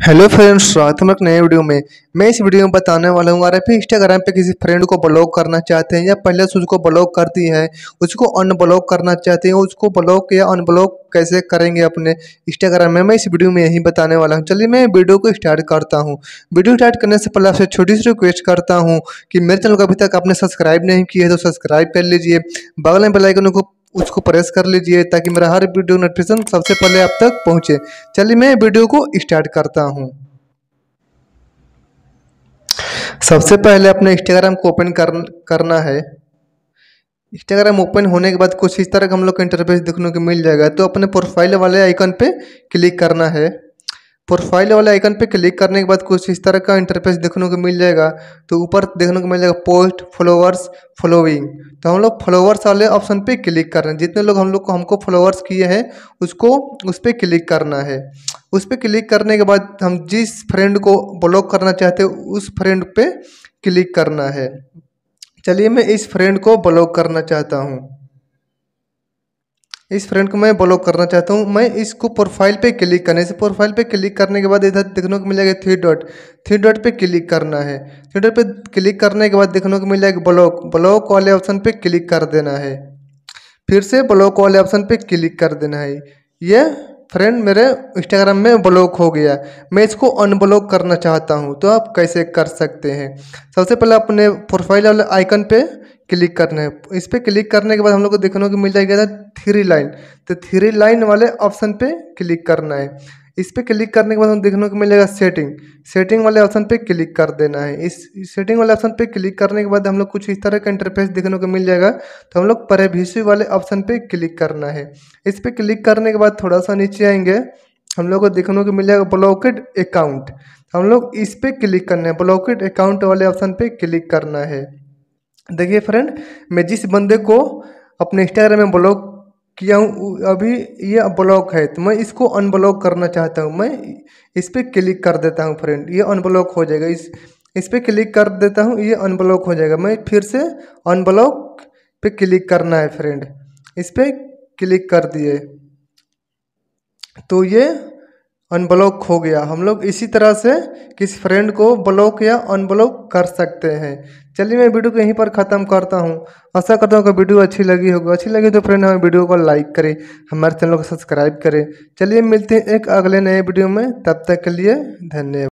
Hello friends स्वागत है एक नए वीडियो में। मैं इस वीडियो में बताने वाला हूँ, अगर आप इंस्टाग्राम पे किसी फ्रेंड को ब्लॉक करना चाहते हैं या पहले से उसको ब्लॉक कर दी है, उसको अनब्लॉक करना चाहते हैं, उसको ब्लॉक या अनब्लॉक कैसे करेंगे अपने इंस्टाग्राम में, मैं इस वीडियो में यही बताने वाला हूँ। चलिए मैं वीडियो को स्टार्ट करता हूँ। वीडियो स्टार्ट करने से पहले आपसे छोटी सी रिक्वेस्ट करता हूँ कि मेरे चैनल को अभी तक आपने सब्सक्राइब नहीं किया है तो सब्सक्राइब कर लीजिए। बगल में बेलाइकन को उसको प्रेस कर लीजिए ताकि मेरा हर वीडियो नोटिफिकेशन सबसे पहले आप तक पहुँचे। चलिए मैं वीडियो को स्टार्ट करता हूँ। सबसे पहले अपने इंस्टाग्राम को ओपन कर, करना है। इंस्टाग्राम ओपन होने के बाद कुछ इस तरह का हम लोग का इंटरफेस देखने को मिल जाएगा। तो अपने प्रोफ़ाइल वाले आइकन पे क्लिक करना है। प्रोफ़ाइल वाले आइकन पे क्लिक करने के बाद कुछ इस तरह का इंटरफेस देखने को मिल जाएगा। तो ऊपर देखने को मिल जाएगा पोस्ट फॉलोअर्स फॉलोइंग तो हम लोग फॉलोअर्स वाले ऑप्शन पे क्लिक कर रहे हैं। जितने लोग हम लोग को हमको फॉलोअर्स किए हैं, उसको उस पर क्लिक करना है। उस पर क्लिक करने के बाद हम जिस फ्रेंड को ब्लॉक करना चाहते हैं, उस फ्रेंड पर क्लिक करना है। चलिए मैं इस फ्रेंड को ब्लॉक करना चाहता हूँ। इस फ्रेंड को मैं ब्लॉक करना चाहता हूँ। मैं इसको प्रोफ़ाइल पे क्लिक करने से प्रोफ़ाइल पे क्लिक करने के बाद इधर देखने को मिलेगा थ्री डॉट थ्री डॉट पे क्लिक करना है। थ्री डॉट पे क्लिक करने के बाद देखने को मिल जाएगा ब्लॉक ब्लॉक वाले ऑप्शन पे क्लिक कर देना है। फिर से ब्लॉक वाले ऑप्शन पे क्लिक कर देना है। ये फ्रेंड मेरे इंस्टाग्राम में ब्लॉक हो गया। मैं इसको अनब्लॉक करना चाहता हूँ। तो आप कैसे कर सकते हैं? सबसे पहले अपने प्रोफ़ाइल वाले आइकन पे क्लिक करना इस पर क्लिक करने के बाद हम लोग को देखने को मिल जाएगा थ्री लाइन। तो थ्री लाइन वाले ऑप्शन पे क्लिक करना है। इस पर क्लिक करने के बाद हम देखने को मिलेगा सेटिंग। सेटिंग वाले ऑप्शन पे क्लिक कर देना है। इस सेटिंग वाले ऑप्शन पे क्लिक करने के बाद हम लोग कुछ इस तरह का इंटरफेस देखने को मिल जाएगा। तो हम लोग प्रेविसी वाले ऑप्शन पे क्लिक करना है। इस पर क्लिक करने के बाद थोड़ा सा नीचे आएँगे। हम लोग को देखने को मिल जाएगा ब्लॉकेड अकाउंट। हम लोग इस पर क्लिक करना है। ब्लॉकेड अकाउंट वाले ऑप्शन पर क्लिक करना है। देखिए फ्रेंड मैं जिस बंदे को अपने इंस्टाग्राम में ब्लॉक किया हूँ अभी ये ब्लॉक है तो मैं इसको अनब्लॉक करना चाहता हूँ। मैं इस पर क्लिक कर देता हूँ फ्रेंड ये अनब्लॉक हो जाएगा। इस इस पर क्लिक कर देता हूँ, ये अनब्लॉक हो जाएगा। मैं फिर से अनब्लॉक पे क्लिक करना है फ्रेंड इस पर क्लिक कर दिए। तो ये अनब्लॉक हो गया। हम लोग इसी तरह से किसी फ्रेंड को ब्लॉक या अनब्लॉक कर सकते हैं। चलिए मैं वीडियो को यहीं पर ख़त्म करता हूँ। आशा करता हूँ कि वीडियो अच्छी लगी होगी। अच्छी लगी तो फ्रेंड हमें वीडियो को लाइक करें, हमारे चैनल को सब्सक्राइब करें। चलिए मिलते हैं एक अगले नए वीडियो में। तब तक के लिए धन्यवाद।